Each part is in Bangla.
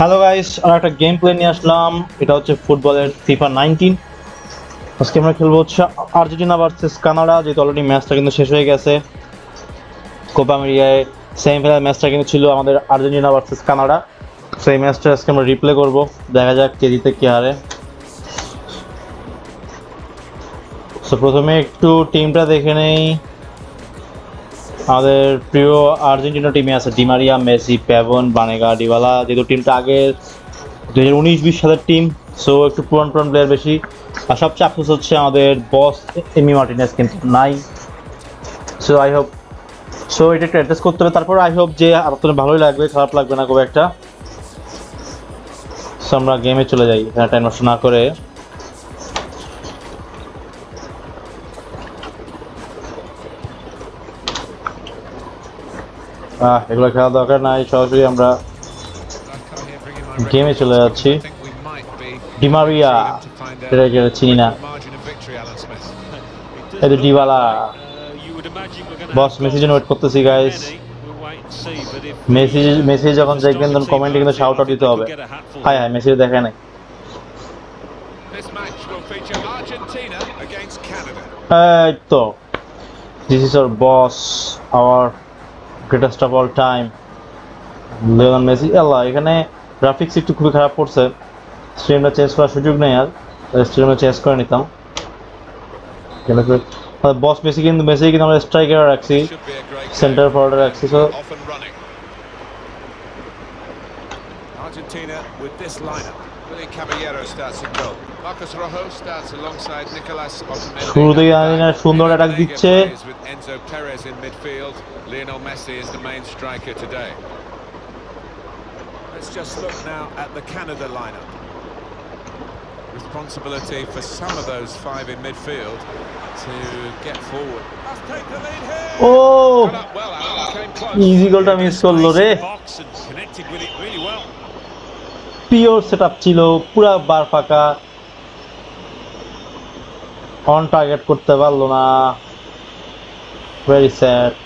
হ্যালো গাইস আর একটা গেম প্লে নিয়ে আসলাম। এটা হচ্ছে ফুটবলের ফিফা নাইনটিন আজকে আমরা খেলব হচ্ছে আর্জেন্টিনা ভার্সেস কানাডা, যেহেতু অলরেডি ম্যাচটা কিন্তু শেষ হয়ে গেছে। কোপা আমেরিকায় সেমিফাইনাল ম্যাচটা কিন্তু ছিল আমাদের আর্জেন্টিনা ভার্সেস কানাডা। সেই ম্যাচটা আজকে আমরা রিপ্লে করব। দেখা যাক কে জিতে, কে হারে। প্রথমে একটু টিমটা দেখে নেই। আমাদের প্রিয় আর্জেন্টিনা টিমে আছে ডিমারিয়া মেসি প্যাভন বানেগা ডিওয়ালা যেহেতু টিমটা আগের দু হাজার উনিশ, বিশ সালের টিম সো একটু পুরান পুরান প্লেয়ার বেশি। আর সবচেয়ে আফসোস হচ্ছে আমাদের বস এমি মার্টিনেস কিন্তু নাই। সো আই হোপ সো এটা একটু অ্যাড্রেস করতে হবে। তারপর আই হোপ যে আপনাদের ভালোই লাগবে, খারাপ লাগবে না খুব একটা। সো আমরা গেমে চলে যাই, এখানে টাইম নষ্ট না করে। এগুলো খেলা দরকার নাই, সরাসরি আমরা গেমে চলে যাচ্ছি। ডিমারিয়া এটা যেটা চিনি না। এই তো ডিবালা। বস মেসেজ ওয়েট করতেছি গাইস মেসেজ মেসেজ যখন দেখবেন, তখন কমেন্টে কিন্তু শাউট দিতে হবে। হাই হাই মেসেজ দেখে নাই। এই তো this is our boss our greatest of all time Lionel Messi আল্লাহ, এখানে গ্রাফিক্স একটু খুবই খারাপ পড়ছে স্ট্রিমটা চেঞ্জ করার সুযোগ নেই আর স্ট্রিমটা চেঞ্জ করে নিতাম বস মেসি কিন্তু মেসি কিন্তু আমরা স্ট্রাইকার রাখছি সেন্টার ফরওয়ার্ডে রাখছি so Argentina with this lineup. William Caballero starts in goal. Marcos Rojo starts alongside Nicolas Otamendi. শুরু থেকে আর্জেন্টিনা সুন্দর অ্যাটাক দিচ্ছে With Enzo Perez in midfield, Lionel Messi is the main striker today. Let's just look now at the Canada lineup. Responsibility for some of those five in midfield to get forward. Must take the lead here. O Got up well, Alan, came close. Easy গোলটা মিস করলো রে Box and connected with it really well. Pure set ছিল পুরা বার ফাঁকা অন টার্গেট করতে পারলো না very sad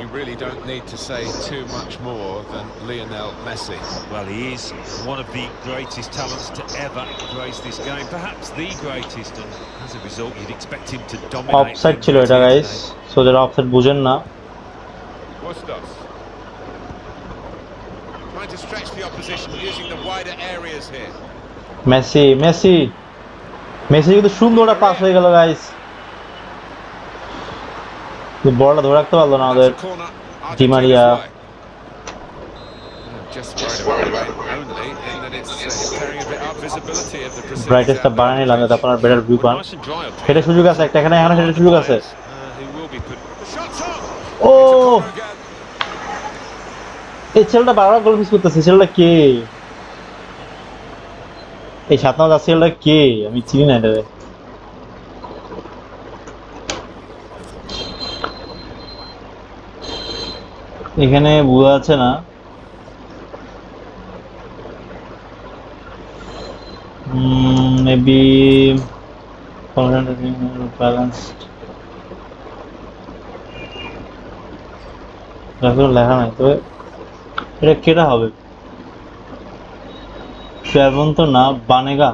You really don't need to say too much more than Lionel Messi. Well, he is one of the greatest talents to ever grace this game, perhaps the greatest, and as a result, you'd expect him to dominate. Offside them ছিল right এটা here গাইস today. সো যারা stretch the opposition using the wider areas here. Messi Messi Messi কিন্তু সুন্দর একটা পাস হয়ে গেল গাইস বলটা ধরে রাখতে পারলো না আমাদের That's a corner. Di Maria. Argentina's way. Just worried about the rain only in that it's uh, impairing a bit our visibility of the proceedings ব্রাইটেস্টটা out বাড়ায় there. নিলাম যাতে আপনারা বেটার ভিউ পান Nice and dry up here. সেটা সুযোগ আছে একটা এখানে এখানে সেটা সুযোগ আছে Uh, এই ছেলেটা বারবার করতেছে, ছেলেটা কে? এই সাত নম্বর ছেলেটা কে? আমি চিনি না এটা এখানে বোঝা যাচ্ছে না? মেবি লেখা নাই, তবে এটা কেটা হবে? সেভন তো না, বানেগা।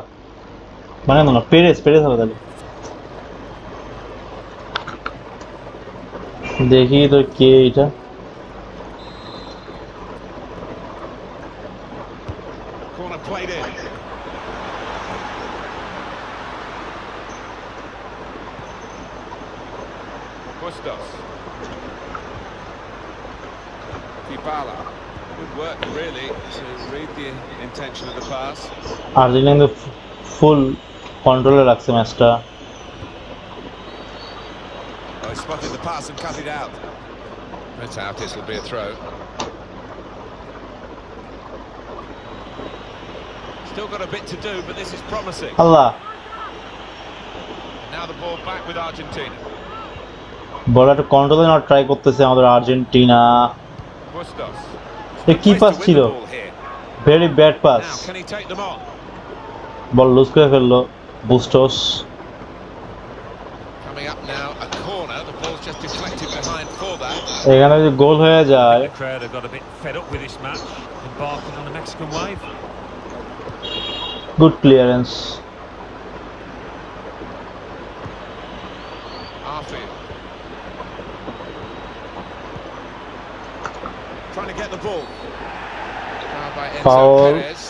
বানেগা না, পেরেস পেরেস হবে তাহলে। দেখি তো কে এটা আর্জেন্টিনা কিন্তু ফুল কন্ট্রোলে রাখছে ম্যাচটা Oh, he spotted the pass and cut it out. That's out, this will be a throw. Still got a bit to do, but this is promising. Allah Now the ball back with Argentina. বল একটা কন্ট্রোলে নেওয়ার ট্রাই করতেছে আমাদের আর্জেন্টিনা Bustos. এ কি Place to পাস win ছিল the ball here. Very bad pass ball loose করে ফেললো বুস্টস Coming up now, a corner. The ball's just deflected behind for that. এখানে যদি গোল হয়ে যায় The crowd have got a bit fed up with this match, embarking on the Mexican wave. Good clearance Arfield. Trying to get the ball. Foul by Enzo Foul. Perez.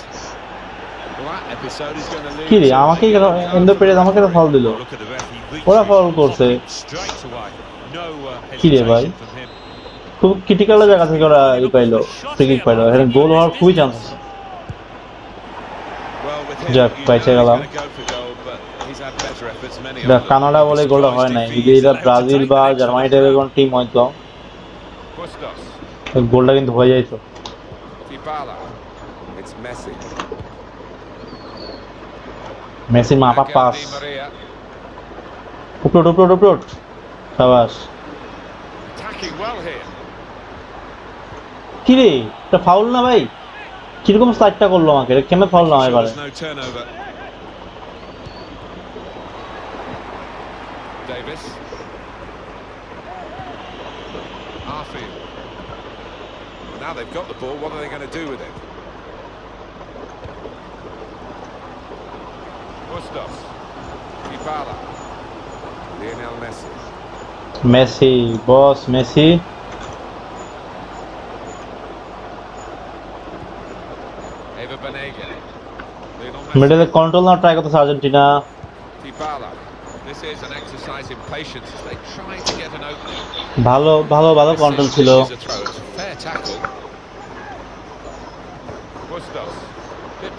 কি রে আমাকে কেন এন্ড আমাকে তো ফাউল দিল? ওরা ফাউল করছে। কি রে ভাই? খুব ক্রিটিক্যাল জায়গা থেকে ওরা ই পাইলো ফ্রি পাইলো। এখানে গোল হওয়ার খুবই চান্স যাক পাইছে গেলাম। দেখ কানাডা বলে গোলটা হয় নাই। যদি এটা ব্রাজিল বা জার্মানি টাইপের কোন টিম হয়তো গোলটা কিন্তু হয়ে যাইতো। মেসির মাপা Angel পাস Di Maria, উপলোট উপলোট উপলোট সাবাস attacking well here. কি রে এটা ফাউল না ভাই কিরকম স্টার্টটা করলো আমাকে এটা কেন ফাউল না হয় Sure এবারে there's no turnover. Davis. Arfield. Now they've got the ball, what are they going to do with it? Bustos. Dybala. Lionel Messi. Messi boss Messi Eva Banega. Lionel মিডলে Messi. কন্ট্রোল না ট্রাই করতেছে Argentina Dybala. This is an exercise in patience as they try to get an opening. ভালো ভালো ভালো This কন্ট্রোল ছিল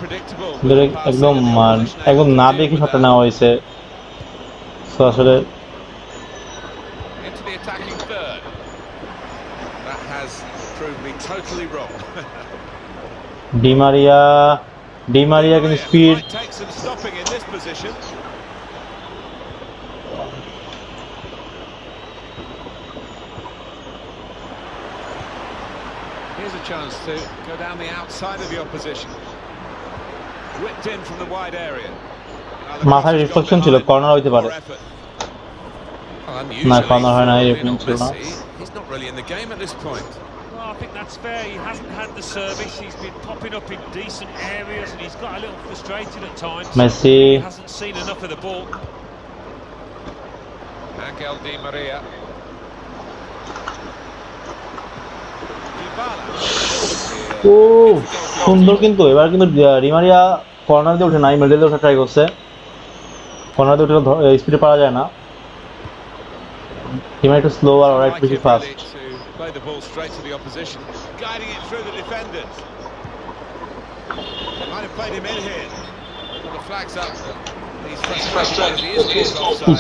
একদম and the মান- opposition একদম able to না deal দেখে with শটটা that. নেওয়া হয়েছে তো আসলে Into the attacking third. That has proved me totally wrong. Di Maria Di Maria কিন্তু speed Might take some stopping in this position. Here's a chance to go down the outside of the opposition. মাথায় cross has রিফ্লেকশন gone ছিল behind. কর্নার হইতে পারে More effort. Well, না unusually কর্নার হয় না for এরকম Lionel ছিল না Messi, He's not really in the game at this point. Well, I think that's fair. He hasn't had the service. He's been popping up in decent areas, and he's got a little frustrated at times. Messi He hasn't seen enough of the ball. Angel Di Maria. Dybala. খুব সুন্দর কিন্তু। এবার কিন্তু রিমারিয়া কর্নার দিয়ে উঠে নাই মেডেল দিয়ে ট্রাই করছে। কর্নার দিয়ে উঠে স্পিডে পারা যায় না। রিমারি একটু স্লো আর একটু বেশি ফাস্ট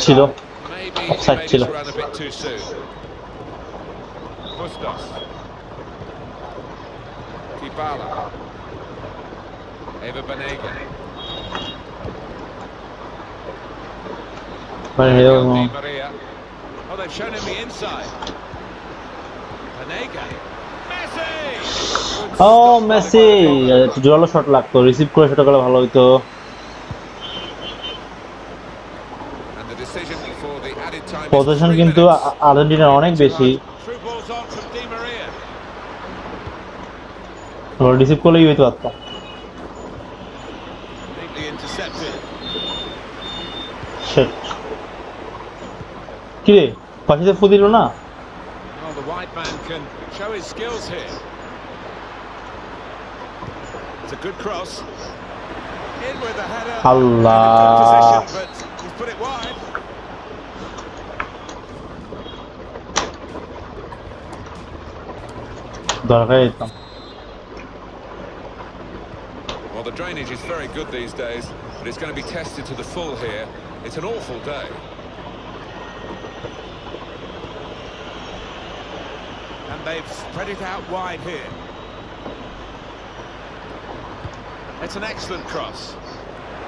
ছিল Dybala. Eva. মানে Angel Di Maria. Oh, they've shown him the inside. Good ও মেসি. একটু জোরালো শট লাগতো রিসিভ করে শট করলে ভালো হইতো পজিশন three কিন্তু আর্জেন্টিনার অনেক বেশি Through balls on from Di Maria. Receive করলেই হইতো পারতাম Neatly intercepted. Shit. কি রে পাখিতে ফু দিল না wide. দরকার the drainage is very good these days, but it's going to be tested to the full here. It's an awful day. And they've spread it out wide here. It's an excellent cross.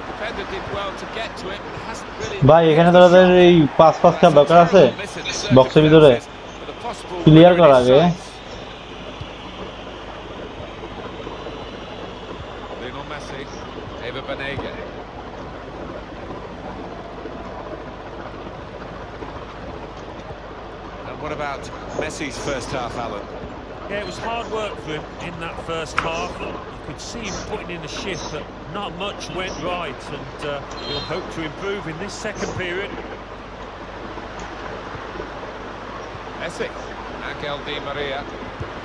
Defender did well to get to it, but hasn't really... ভাই এখানে তোদের এই পাঁচ পাঁচ খেলা দরকার আছে বক্সের ভিতরে ক্লিয়ার করার আগে Messi's first half, Alan? Yeah, it was hard work for him in that first half. You could see him putting in a shift, but not much went right, and uh, he'll hope to improve in this second period. Messi. Angel Di Maria.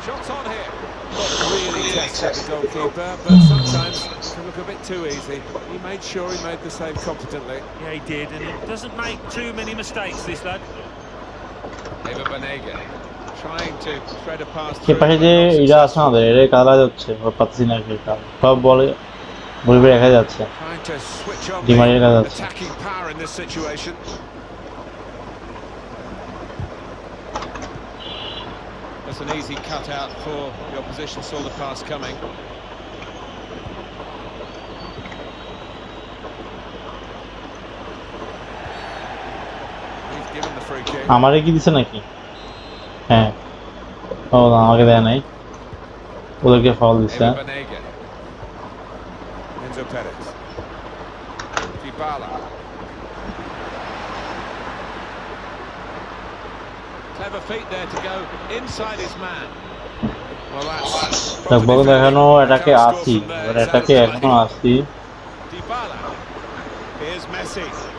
Shots on here. Not really tested the goalkeeper, but sometimes it can look a bit too easy. He made sure he made the save competently. Yeah, he did, and he doesn't make too many mistakes, this lad. Say through. পাশে যে but not ইরা আছে আমাদের এটা কাদা যাচ্ছে ওর পাচ্ছি না সেটা সব বলে বলবে দেখা যাচ্ছে Trying to switch on Di Maria the কাজ আছে। attacking power in this situation. That's an easy cut out for the opposition, saw the pass coming. আমারে কি দিছে নাকি হ্যাঁ ও আমাকে দেয় নাই ওদেরকে ফল. বল positive দেখানো. এটাকে আসি এটাকে এখনও. আসি. Here's Messi.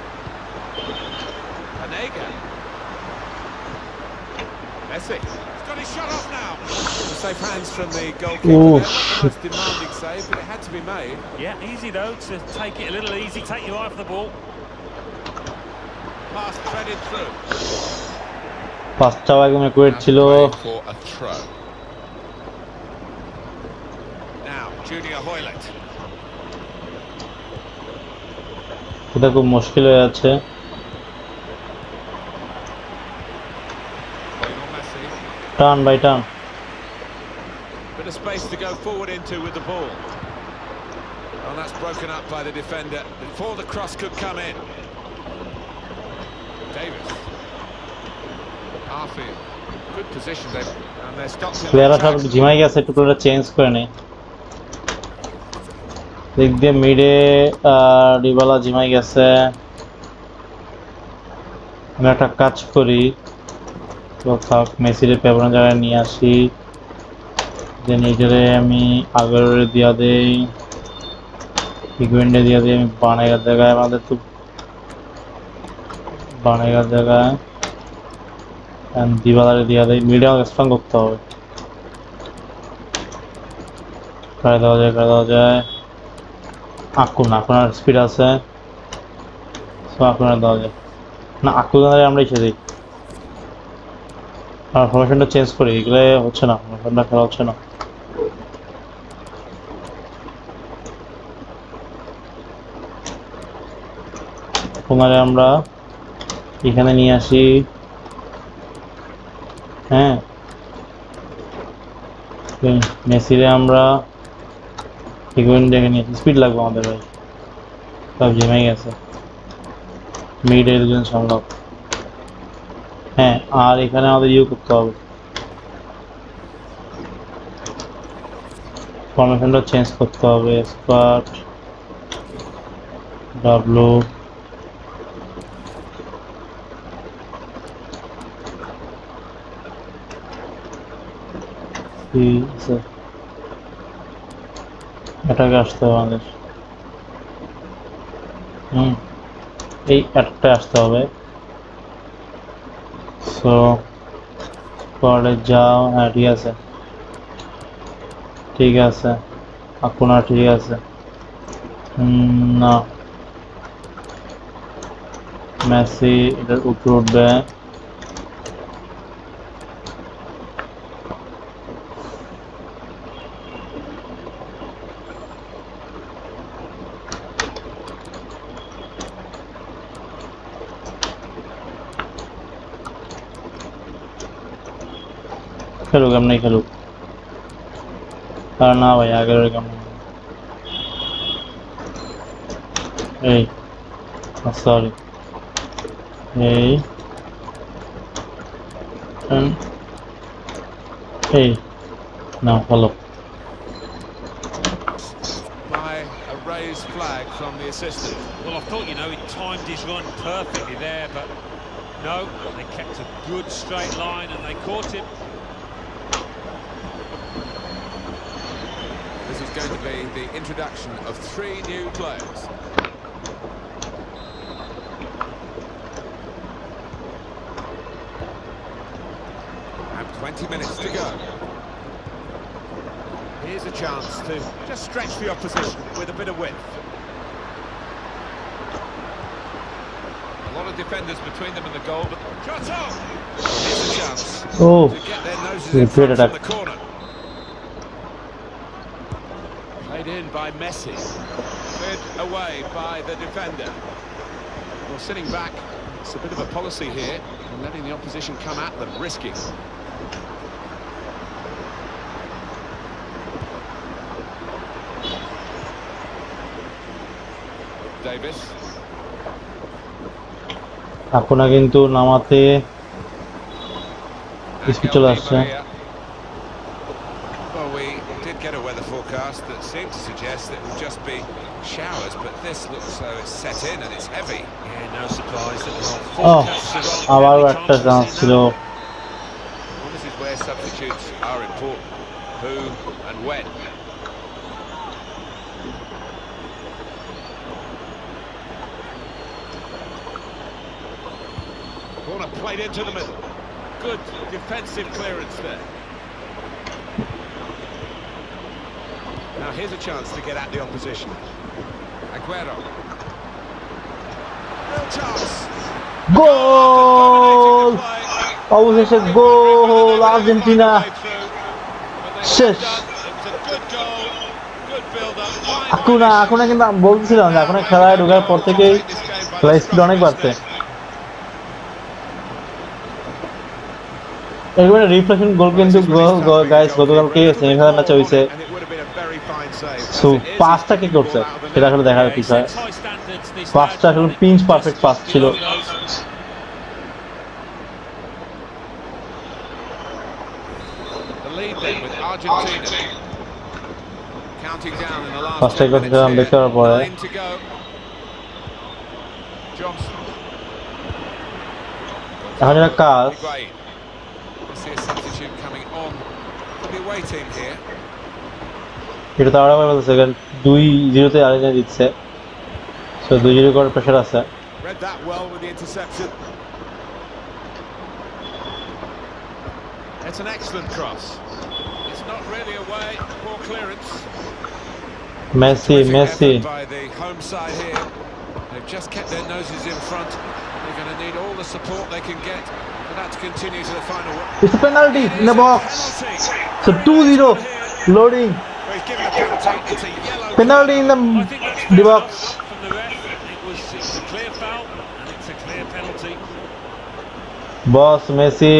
Safe hands from the goalkeeper. Ooh. there. Not the most demanding save, but it had to be made. Yeah, easy though to take it a little easy, take your eye off the ball. Pass threaded through. পাঁচটাও একদম একুরেট ছিল Playing for a throw. Now, Junior Hoylett. এটা খুব মুশকিল হয়ে যাচ্ছে. টান বাই টান Bit of space to go forward into with the ball. And that's broken up by the defender before the cross could come in. Davis. Arfield. Good position there. And they're stopped in প্লেয়াররা সব attack. ঝিমাই গেছে টুকরোটা চেঞ্জ করে নেই দিক দিয়ে মিডে ডিবালা ঝিমাই গেছে আমি একটা কাজ করি তো থাক মেসিরে পেপারের জায়গায় নিয়ে আসি দেন এইটারে আমি আগের দিয়া দেই ইকুইন্ডে দিয়া দিই, আমি বানেগার জায়গায় আমাদের তো বানেগার জায়গায় দিবালারে দিয়া দেয় মিডে আমাকে স্ট্রং করতে হবে। করে দেওয়া যায়, করে দেওয়া যায়। আকুন, আকুনার স্পিড আছে। সো আকুনার দেওয়া যায়। না আকুনারে আমরা এসে দিই আর ফরমেশনটা চেঞ্জ করি এগুলো হচ্ছে না ফরমেশনটা খেলা হচ্ছে না। তোমারে আমরা এখানে নিয়ে আসি। হ্যাঁ? মেসিরে আমরা হিগুইন দেখে নিয়েছি। স্পিড লাগবে আমাদের ভাই। সব জেমে গেছে। মিড এর দুজন সম্ভব হ্যাঁ আর এখানে আমাদের ইউ করতে হবে। ফরমেশনটা চেঞ্জ করতে হবে। স্কোয়াড ডাব্লু এটাকে আসতে হবে আমাদের। হুম, এই একটা আসতে হবে। সো পরে যাও হ্যাঁ ঠিক আছে। ঠিক আছে। আপনার ঠিক আছে। না। মেসি এটার উপরে উঠবে। খেলুক এমনি খেলুক আর না ভাই আগের এরকম এই সরি এই and এই না follow By a raised flag from the assistant. Well, I thought, you know, he timed his run perfectly there, but No, they kept a good straight line and they caught him. Going to be the introduction of three new players. And 20 minutes to go. Here's a chance to just stretch the opposition with a bit of width. A lot of defenders between them and the goal, but shot on! Here's a chance Oh, to get their noses in front from the corner. Played in by Messi. Cleared away by the defender. Well, sitting back, it's a bit of a policy here, and letting the opposition come at them, risking. Davis. আপনারা কিন্তু নামাতে Speed চলে আসছে। did get a weather forecast that seemed to suggest that it would just be showers, but this looks so it's set in and it's heavy. Yeah, no surprise that the forecast... Oh, our workers slow. Well, this is where substitutes are important, who and when. Corner played into the middle. Good defensive clearance there. Here's a chance to get at the opposition. Aguero. Real chance. Goal অবশেষে গোল আর্জেন্টিনা শেষ আকুনা আকুনা কিন্তু বলছিলাম যে এখন খেলায় ঢোকার পর থেকেই খেলা স্পিড অনেক বাড়ছে একেবারে রিফ্লেকশন গোল কিন্তু গাইস গতকালকে সেমিফাইনাল ম্যাচে হয়েছে সো পাসটা কি করছে সেটা আসলে দেখার বিষয় High standards, this পাসটা lad. আসলে পিঞ্চ পারফেক্ট পাস ছিল The lead then with Argentina. Counting down in the last First 10 take off minutes the here. Becker boy. Nine to go. Johnson. এখন এটা কাজ এটা তো আরো বলতেছে কারণ দুই জিরোতে আরেকজন জিতছে সো দুই জিরো করার প্রেশার আছে Read that well with the interception. It's an excellent cross. It's not really away. Poor clearance. Messi Terrific Messi effort by the home side here. They've just kept their noses in front. They're going to need all the support they can get for that to continue to the final. It's penalty in the box Penalty. So 2-0 loading Penalty. It's a yellow. Penalty in the I think that's D fair box enough from the penalty. Boss Messi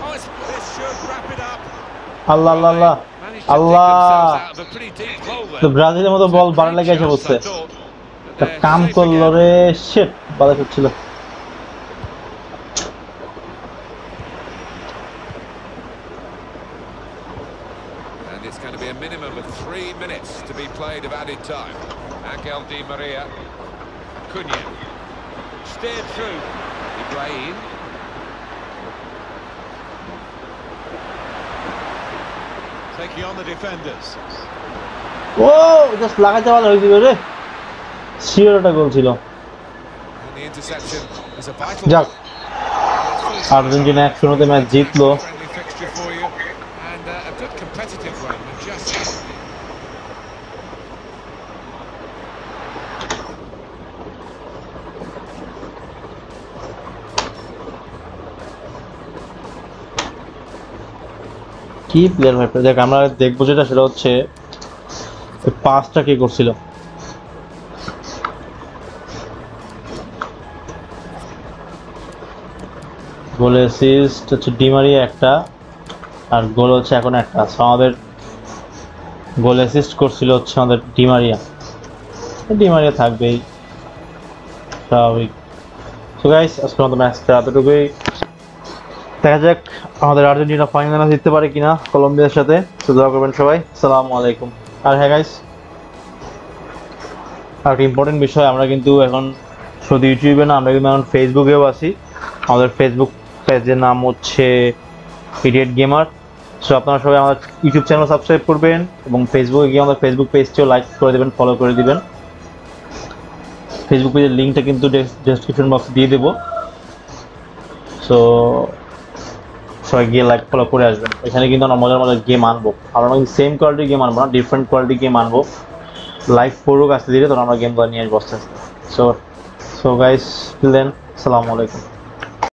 Oh. Allah Allah Allah Allah. তো ব্রাজিলের মতো বল বাড়া লেগে এসে একটা কাম করল রে শিট বাধা করছিল it's going to be a minimum of three minutes to be played of added time. Angel Di Maria. Cunha. Steered through. Ibrahim. Taking on the defenders. O just লাগাতে ভালো হয়েছিল রে শিওর একটা গোল ছিল And the interception is a vital যাক one. আর্জেন্টিনা এক শূন্যতে ম্যাচ জিতলো কি প্লেয়ার ভাই? দেখ, আমরা দেখব যেটা, সেটা হচ্ছে পাসটা কে করছিল। গোল অ্যাসিস্ট হচ্ছে ডিমারিয়া একটা, আর গোল হচ্ছে এখন একটা। আমাদের গোল অ্যাসিস্ট করছিল হচ্ছে আমাদের ডিমারিয়া ডিমারিয়া থাকবেই। স্বাভাবিক। সো গাইস আজকের মতো ম্যাচটা এতটুকুই। দেখা যাক আমাদের আর্জেন্টিনা ফাইনালে জিততে পারে কিনা কলম্বিয়ার সাথে। তো দোয়া করবেন সবাই। আসসালামু আলাইকুম। আর হ্যাঁ গাইস আর একটা ইম্পর্টেন্ট বিষয়, আমরা কিন্তু এখন শুধু ইউটিউবে না, আমরা কিন্তু এখন ফেসবুকেও আছি। আমাদের ফেসবুক পেজের নাম হচ্ছে ইডিয়েট গেমার সো আপনারা সবাই আমাদের ইউটিউব চ্যানেল সাবস্ক্রাইব করবেন এবং ফেসবুকে গিয়ে আমাদের ফেসবুক পেজটিও লাইক করে দেবেন ফলো করে দিবেন। ফেসবুক পেজের লিঙ্কটা কিন্তু ডেসক্রিপশন বক্সে দিয়ে দেবো। সো সবাই গিয়ে লাইক ফলো করে আসবেন। এখানে কিন্তু আমরা মজার মজার গেম আনব। আমরা কিন্তু সেম কোয়ালিটির গেম আনব না ডিফারেন্ট কোয়ালিটির গেম আনব। লাইক পড়ুক আসতে দিলে তখন আমরা গেমগুলো নিয়ে আসব আস্তে আস্তে। সো সো গাইস দেন আসসালামু আলাইকুম।